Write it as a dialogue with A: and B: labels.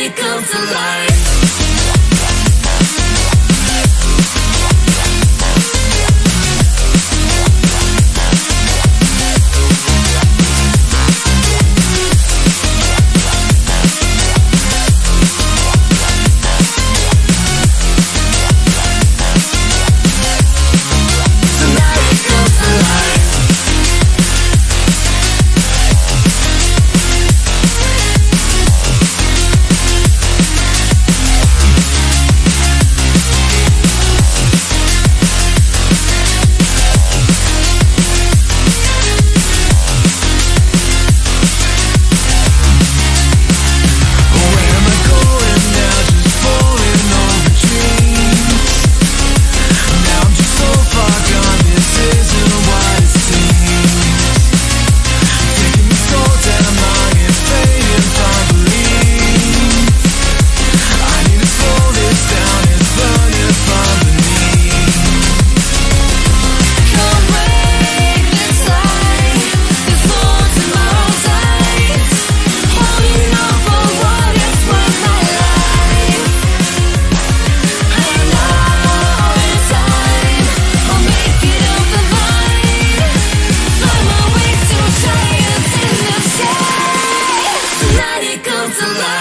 A: it comes to life. It's to.